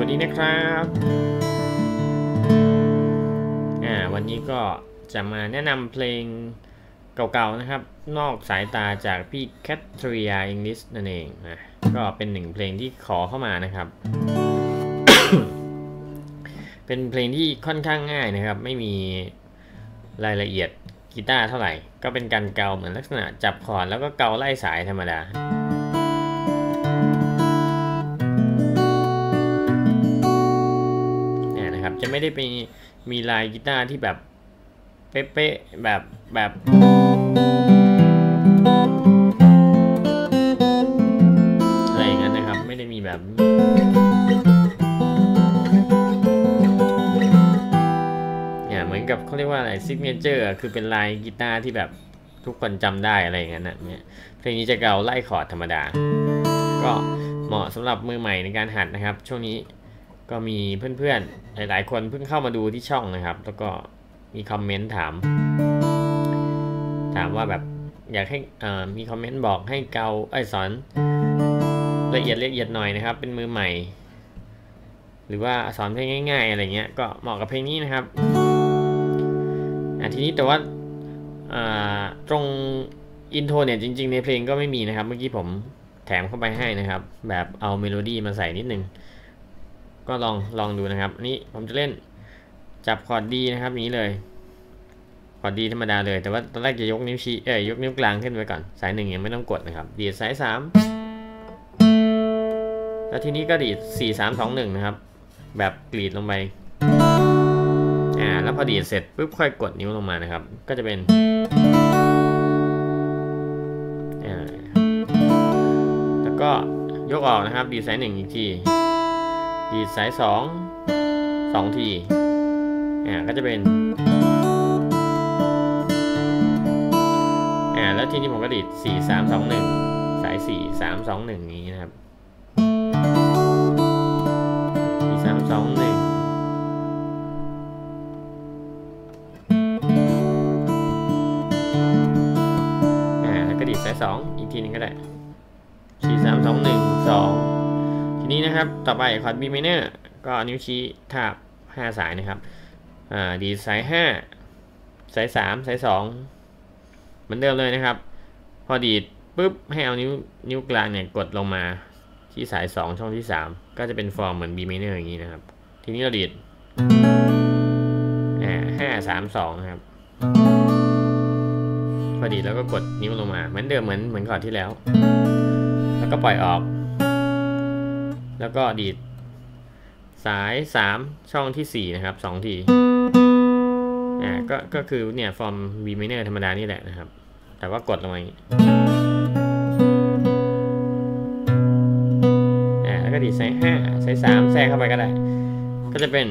วัสดีนะครับอ่าวันนี้ก็จะมาแนะนำเพลงเก่าๆนะครับ นอกสายตาจากพี่แคทรียาอิงลิสนั่นเองนะก็เป็นหนึ่งเพลงที่ขอเข้ามานะครับ เป็นเพลงที่ค่อนข้างง่ายนะครับ ไม่มีรายละเอียดกีตาร์เท่าไหร่ ก็เป็นการเกาเหมือนลักษณะจับคอร์ดแล้วก็เกาไล่สายธรรมดา จะไม่ได้มีมีลายกีตาร์ที่แบบเป๊ะๆแบบแบบ อะไรอย่างนั้นนะครับ ไม่ได้มีแบบ เนี่ยเหมือนกับเขาเรียกว่าอะไร signature คือเป็นลายกีตาร์ที่แบบทุกคนจำได้อะไรอย่างนั้นนะเนี่ยเพลงนี้จะเกาไล่คอร์ดธรรมดา ก็เหมาะสำหรับมือใหม่ในการหัดนะครับ ช่วงนี้ ก็มีเพื่อนๆ หลายๆ คนเพิ่งเข้ามาดูที่ช่องนะครับ แล้วก็มีคอมเมนต์ถาม ถามว่าแบบอยากให้มีคอมเมนต์บอกให้เกาไอ้สอนละเอียดละเอียดหน่อยนะครับ เป็นมือใหม่ หรือว่าสอนเพลงง่าย ๆ อะไรเงี้ยก็เหมาะกับเพลงนี้นะครับอะทีนี้แต่ว่าอ่าตรงintro เนี่ยจริง ๆ ในเพลงก็ไม่มีนะครับ เมื่อกี้ผมแถมเข้าไปให้นะครับ แบบเอาเมโลดี้มาใส่นิดนึง ก็ลองลองดูนะครับนี้ผมจะเล่นจับคอร์ด D นะครับนี้เลยคอร์ด D ธรรมดาเลย แต่ว่าตอนแรกจะยกนิ้วชี้เอ้ยยกนิ้วกลางขึ้นไว้ก่อน สายหนึ่งยังไม่ต้องกดนะครับ ดีดสายสามแล้วทีนี้ก็ดีดสี่สามสองหนึ่งนะครับ แบบกรีดลงไปอ่าแล้วพอดีดเสร็จปุ๊บค่อยกดนิ้วลงมานะครับ ก็จะเป็นอ่าแล้วก็ยกออกนะครับ ดีดสายหนึ่งอีกที ดีดสายสองสองทีอ่าก็จะเป็นอ่าแล้วทีนี้ผมก็ดีดสี่สามสองหนึ่งสายสี่สามสองหนึ่งนี้นะครับสี่สามสองหนึ่งอ่าแล้วก็ดีดสายสองอีกทีหนึงก็ได้สี่สามสองหนึ่งสอง นี้นะครับ ต่อไปคอร์ด B minor ก็นิ้วชี้ทาบ5สายนะครับ อ่า ดีสาย 5 สาย 3 สาย 2 เหมือนเดิมเลยนะครับ พอดีดปุ๊บให้เอานิ้วนิ้วกลางเนี่ยกดลงมาที่สาย 2 ช่องที่ 3 ก็จะเป็นฟอร์มเหมือน B minor อย่างนี้นะครับ ทีนี้เราดีดอ่าห้าสามสองนะครับ พอดีดแล้วก็กดนิ้วลงมา เหมือนเดิมเหมือนเหมือนคอร์ดที่แล้ว แล้วก็ปล่อยออก แล้วก็ดีด สาย 3 ช่องที่ 4 นะครับ2ทีอ่าก็ก็คือเนี่ยฟอร์ม B minor ธรรมดานี่แหละนะครับ แต่ว่ากดลงมาอย่างนี้อ่าแล้วก็ดีดสาย5สาย3แทรกเข้าไปก็ได้ ก็จะเป็น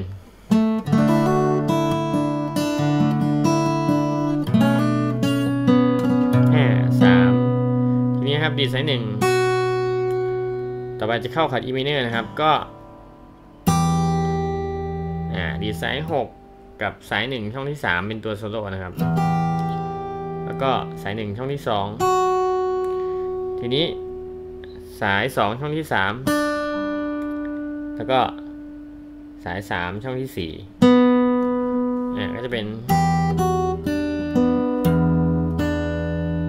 ห้าสามทีนี้ครับดีดสายหนึ่ง ต่อไปจะเข้าคอร์ด E minor นะครับ ก็อ่าดีดสาย6กับสาย 1 ช่องที่ 3 เป็นตัวโซโล่นะครับ แล้วก็สาย 1 ช่องที่ 2 ทีนี้สาย 2 ช่องที่ 3 แล้วก็สาย 3 ช่องที่4อ่าก็จะเป็น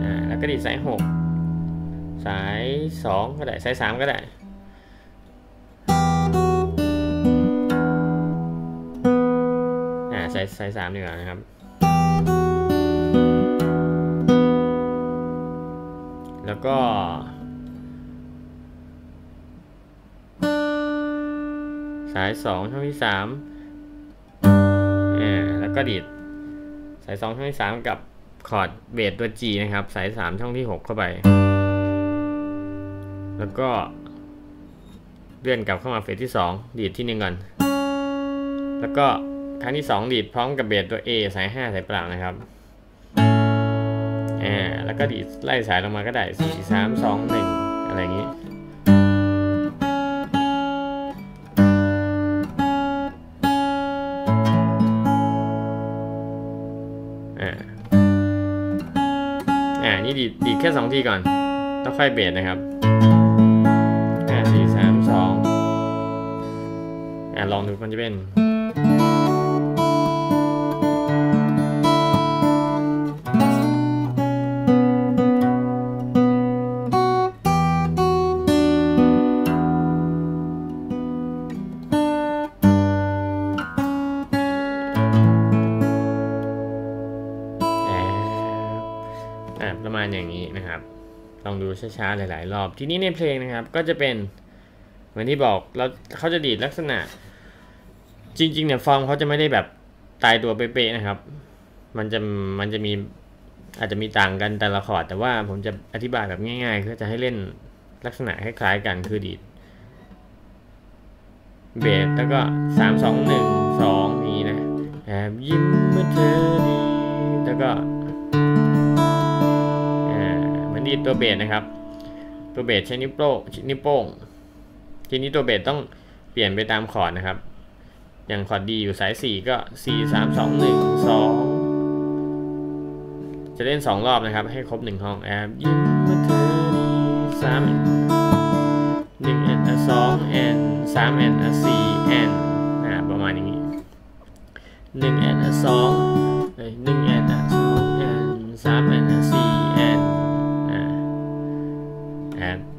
อ่าแล้วก็ดีดสาย6สาย 2 ก็ได้ สาย 3 ก็ได้าสายสายสามดีกว่านะครับ แล้วก็ สายสองช่องที่สามอ่แล้วก็ดีด สายสองช่องที่สามกับคอร์ดเบสตัว G นะครับ สายสามช่องที่หกเข้าไป แล้วก็เลื่อนกลับเข้ามาเฟสที่สองดีดที่หนึ่งก่อน แล้วก็ ครั้งที่2ดีดพร้อมกับเบสตัว A สาย5สายเปล่านะครับอ่าแล้วก็ดีดไล่สายลงมาก็ได้4 3 2 1อะไรอย่างนี้อ่าอ่านี่ดีดดีดแค่2ทีก่อนแล้วค่อยเบสนะครับ5 4 3 2อะลองดูมันจะเป็น ช้าๆ หลายๆ รอบ ทีนี้ในเพลงนะครับ ก็จะเป็นเหมือนที่บอกแล้วเขาจะดีดลักษณะ จริง ๆ เนี่ยฟอร์มเขาจะไม่ได้แบบตายตัวเป๊ะๆนะครับ มันจะมันจะมีอาจจะมีต่างกันแต่ละคอร์ดแต่ว่าผมจะอธิบายแบบง่ายๆคือจะให้เล่นลักษณะคล้ายๆกันคือดีดเบสแล้วก็สามสองหนึ่งสองนี้นะแอบยิ้มเมื่อเธอดีแล้วก็ ดีดตัวเบสนะครับ ตัวเบสใช้นิ้วโป้งนิ้วโป้ง ทีนี้ตัวเบสต้องเปลี่ยนไปตามคอร์ดนะครับ อย่างคอร์ดดีอยู่สาย 4 ก็ 4 3 2 1 2 จะเล่น 2 รอบนะครับ ให้ครบ 1 ห้องแอบยิ้มเมื่อเธอดี3 1 and 2 and 3 and 4 and อ่าประมาณอย่างนี้1 and 2เอ้ย1 and 2 and 3 and 4 and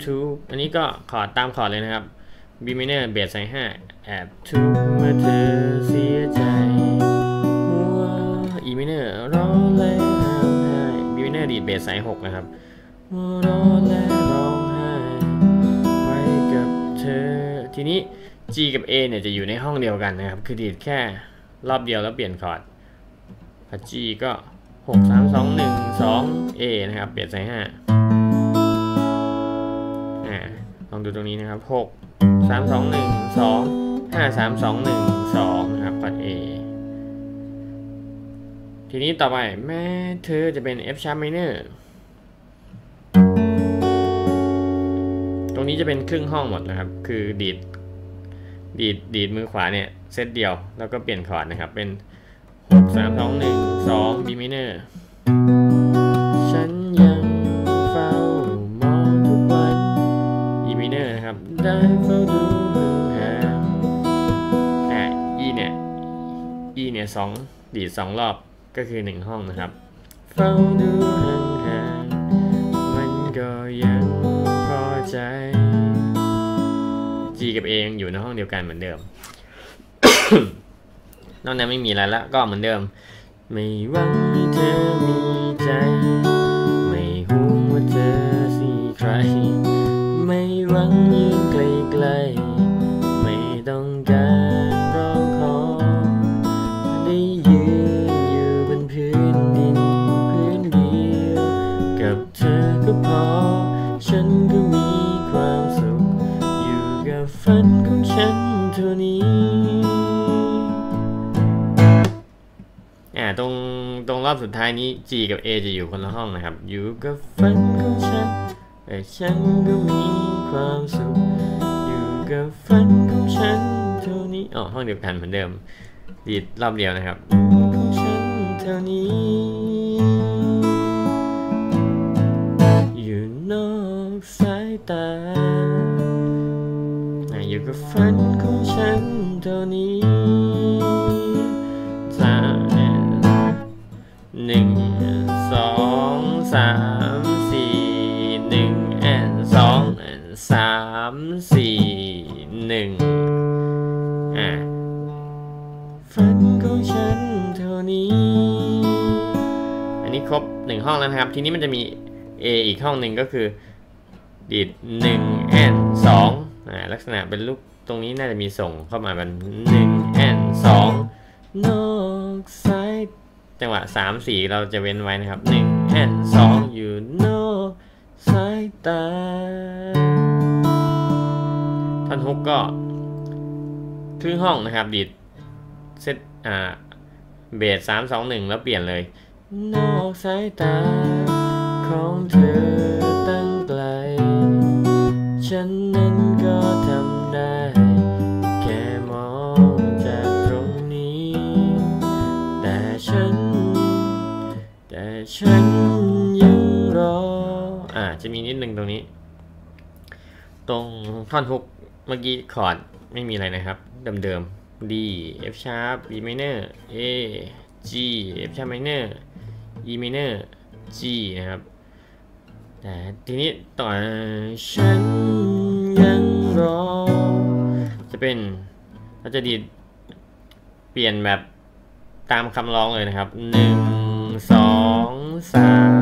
to อันนี้ก็คอดตามคอดเลยนะครับ B minor เบสใส่5 add to เมื่อเธอเสียใจหัว E minor รอและร้องไห้ B minor ดีดเบสใส่6นะครับหัวรอและร้องไห้ไปกับเธอ ทีนี้ G กับ A เนี่ยจะอยู่ในห้องเดียวกันนะครับ คือดีดแค่รอบเดียวแล้วเปลี่ยนคอร์ดพอ G ก็ 6 3 2 1 2 A นะครับเบสใส่5 อ่าลองดูตรงนี้นะครับหกสามสองหนึ่งสองห้าสามสองหนึ่งสองนะครับกด A ทีนี้ต่อไปแม่เธอจะเป็น F sharp minor ตรงนี้จะเป็นครึ่งห้องหมดนะครับ คือดีดดีดดีดมือขวาเนี่ยเซตเดียวแล้วก็เปลี่ยนคอร์ดนะครับเป็นหกสามสองหนึ่งสอง B minor นะครับ ได้เฝ้าดูห่างอ่า E เนี่ย E เนี่ยสองดีดสองรอบก็คือหนึ่งห้องนะครับเฝ้าดูห่างๆมันก็ยังพอใจ G กับ A ยังอยู่ในห้องเดียวกันเหมือนเดิม นอกนั้นไม่มีอะไรละก็เหมือนเดิม ไม่หวังให้เธอมีใจ หวังยืนไกลๆไม่ต้องการร้องขอ ได้ยืนอยู่บนพื้นดินพื้นเดียว กับเธอก็พอ ฉันก็มีความสุข อยู่กับฝันของฉันเท่านี้อ่าตรงตรงรอบสุดท้ายนี้ G กับ A จะอยู่คนละห้องนะครับ อยู่กับฝันของฉัน แต่ฉันก็มีความสุข อยู่กับฝันของฉันเท่านี้อ๋อห้องเดียวกันเหมือนเดิมดีดรอบเดียวนะครับของฉันเท่านี้ อยู่นอกสายตาอะอยู่กับฝันของฉันเท่านี้สามหนึ่งสองสาม สามสี่หนึ่งอะฝันของฉันเท่านี้ อันนี้ครบหนึ่งห้องแล้วนะครับ ทีนี้มันจะมี A อีกห้องหนึ่งก็คือ ดีดหนึ่งแอนสองอ่าลักษณะเป็นลูกตรงนี้น่าจะมีส่งเข้ามาเป็นหนึ่งแอนสองนอกสายจังหวะสามสี่เราจะเว้นไว้นะครับหนึ่งแอนสองอยู่นอก สายตา ท่อนฮุกก็ครึ่งห้องนะครับ ดีดเซตอ่าเบสสามสองหนึ่งแล้วเปลี่ยนเลย นอกสายตา ของเธอตั้งไกล ฉัน จะมีนิดนึงตรงนี้ ตรงท่อนฮุกเมื่อกี้คอร์ดไม่มีอะไรนะครับ เดิมๆ D F sharp B minor A G F sharp minor E minor G นะครับแต่ทีนี้ต่อฉันยังรอ จะเป็นเราจะดีดเปลี่ยนแบบตามคำร้องเลยนะครับหนึ่งสองสาม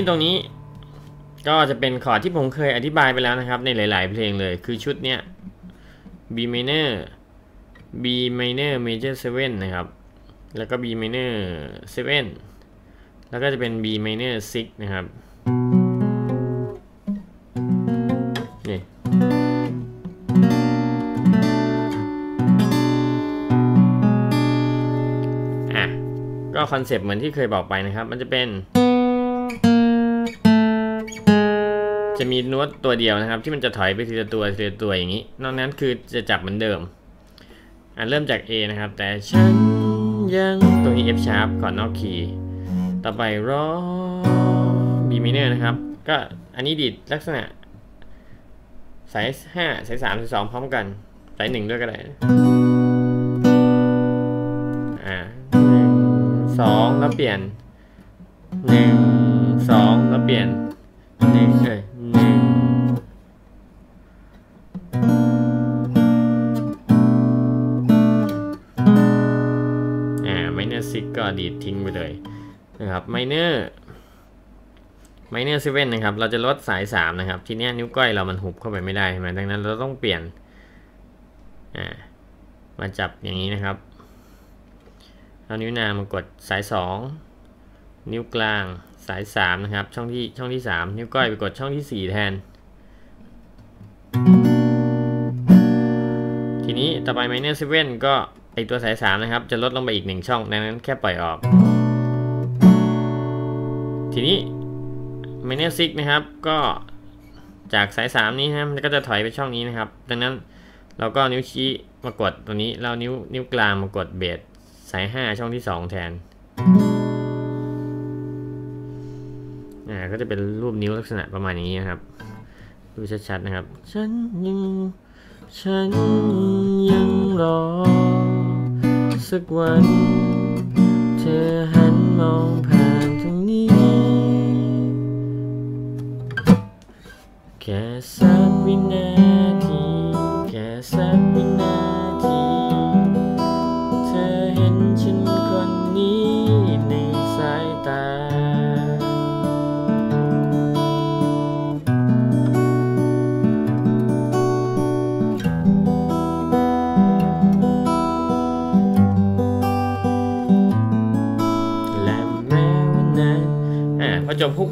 นี้ตรงนี้ก็จะเป็นคอร์ดที่ผมเคยอธิบายไปแล้วนะครับ ในหลาย ๆ เพลงเลยคือชุดเนี้ย B minor B minor major 7 นะครับ แล้วก็ B minor 7 แล้วก็จะเป็น B minor 6 นะครับนี่อะ ก็ concept เหมือนที่เคยบอกไปนะครับ มันจะเป็น จะมีโน้ตตัวเดียวนะครับ ที่มันจะถอยไปทีละตัวทีละตัวอย่างนี้ นอกนั้นคือจะจับเหมือนเดิมอะเริ่มจาก A นะครับ แต่ฉันยังตรงนี้ F sharp ก่อนนอกคีย์ต่อไปรอ B minor นะครับ ก็อันนี้ดีดลักษณะสายห้าสายสามสายสองพร้อมกันสายหนึ่งด้วยก็ได้อ่าสองแล้วเปลี่ยนหนึ่งสองแล้วเปลี่ยนหนึ่งเอ้ย minor six ก็ดีดทิ้งไปเลยนะครับ minor minor seven นะครับ เราจะลดสายสามนะครับ ทีนี้นิ้วก้อยเรามันหุบเข้าไปไม่ได้ใช่ไหมดังนั้นเราต้องเปลี่ยนอ่ามาจับอย่างนี้นะครับ เอานิ้วนางมากดสายสองนิ้วกลางสายสามนะครับ ช่องที่ช่องที่สามนิ้วก้อยไปกดช่องที่สี่แทน ทีนี้ต่อไป minor seven ก็ ไอตัวสายสามนะครับ จะลดลงไปอีกหนึ่งช่อง ดังนั้นแค่ปล่อยออก ทีนี้ minor six นะครับ ก็จากสายสามนี้นะครับมันก็จะถอยไปช่องนี้นะครับ ดังนั้นเราก็นิ้วชี้มากดตัวนี้เรานิ้วนิ้วกลางมากดเบสสายห้าช่องที่สองแทนอ่าก็จะเป็นรูปนิ้วลักษณะประมาณนี้นะครับ ดูชัดๆนะครับ ฉันยังฉันยังรอ สักวัน เธอหันมองผ่านตรงนี้ แค่สักวินาที แค่สักวินาที เธอเห็นฉันคนนี้ในสายตา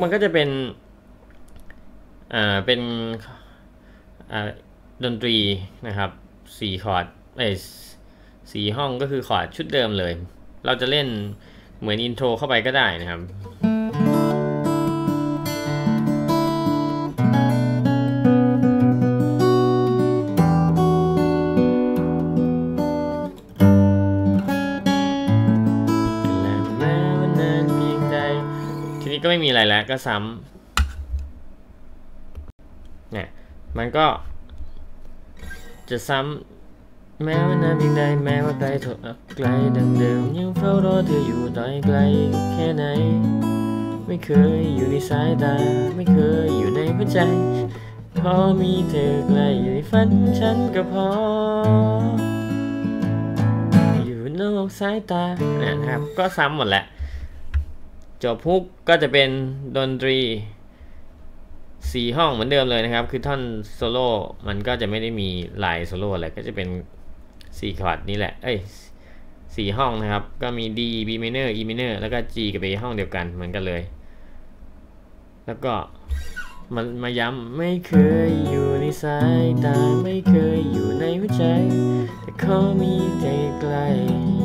มันก็จะเป็น อ่า เป็น อ่า ดนตรีนะครับสี่คอร์ดเอ้สี่ห้องก็คือคอร์ดชุดเดิมเลย เราจะเล่นเหมือน intro เข้าไปก็ได้นะครับ แล้วก็ซ้ำเนี่ยมันก็ จะซ้ำแม้ว่านานเพียงใดแม้ว่าไกลเท่าไกลดังเดิมยังเฝ้ารอเธออยู่ต่อให้ไกลแค่ไหน ไม่เคยอยู่ในสายตา ไม่เคยอยู่ในหัวใจพอมีเธอใกล้อยู่ในฝันฉันก็พอ อยู่นอกสายตานะครับก็ซ้ำหมดแหละ จบ hook ก็จะเป็นดนตรีสี่ห้องเหมือนเดิมเลยนะครับ คือท่อนโซโล่มันก็จะไม่ได้มีลายโซโล่อะไรก็จะเป็นสี่คอร์ดนี้แหละ เอ้ยสี่ห้องนะครับ ก็มี D B minor E minor แล้วก็ G กับ A ห้องเดียวกันเหมือนกันเลย แล้วก็มันมาย้ำไม่เคยอยู่ในสายตาไม่เคยอยู่ในหัวใจ แต่ขอมีใจไกล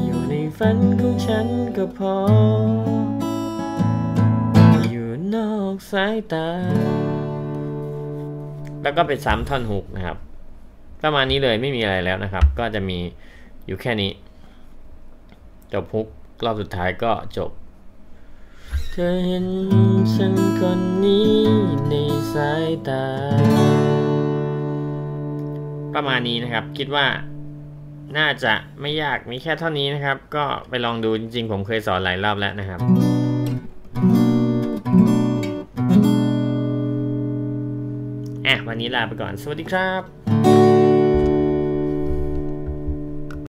อยู่ในฝันของฉันก็พอ สายตา แล้วก็เป็นซ้ำท่อนฮุกนะครับ ประมาณนี้เลยไม่มีอะไรแล้วนะครับ ก็จะมีอยู่แค่นี้ จบฮุกรอบสุดท้ายก็จบ เธอเห็นฉันคนนี้ในสายตา ประมาณนี้นะครับ คิดว่าน่าจะไม่ยากมีแค่เท่านี้นะครับ ก็ไปลองดูจริงๆ ผมเคยสอนหลายรอบแล้วนะครับ วันนี้ลาไปก่อน สวัสดีครับ